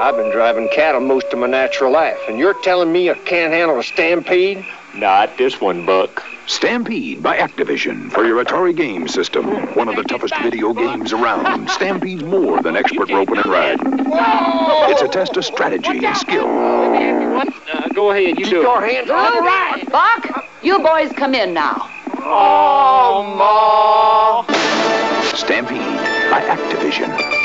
I've been driving cattle most of my natural life, and you're telling me I can't handle a stampede? Not this one, Buck. Stampede by Activision for your Atari game system. One of the toughest video games around. Stampede's more than expert roping and riding. It's a test of strategy and skill. Uh, go ahead, you Keep do your hands on. Buck, you boys come in now. Oh, Ma. Stampede by Activision.